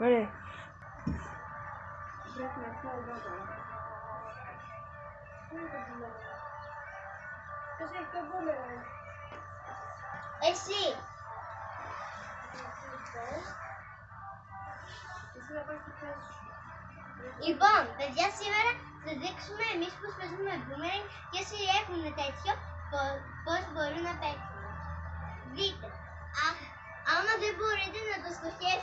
Böyle. Bırakmazsa Λοιπόν, παιδιά, σήμερα θα δείξουμε εμείς πώς παίζουμε boomerang και όσοι έχουν τέτοιο πώς μπορούν να παίξουν.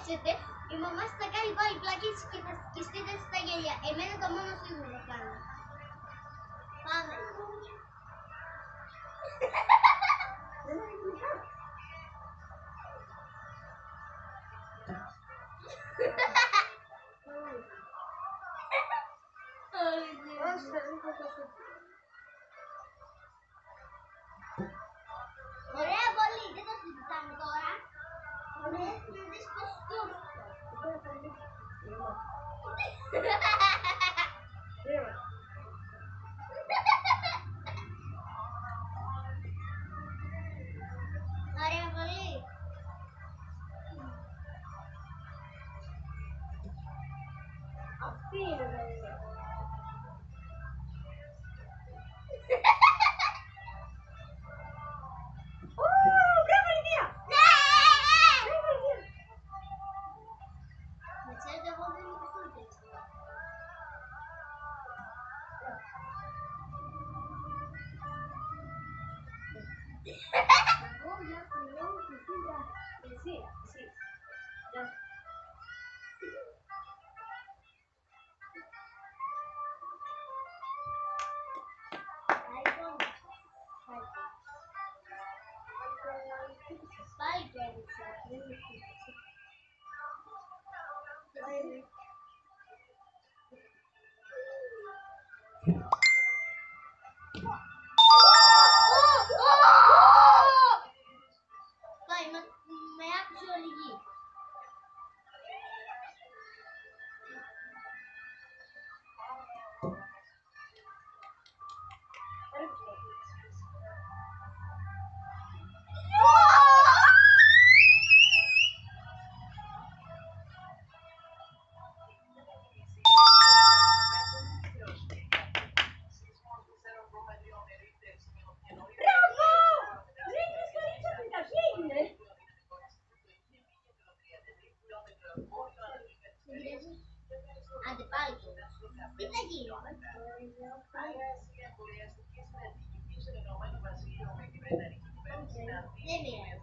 παίξετε, η μαμά σας θα κάνει πάλι πλάκες και θα σκιστείτε στα γέλια. Εμένα το μόνο σίγουρο θα κάνω. Πάμε. Oh, Yeah. five grandchildren Muy bien.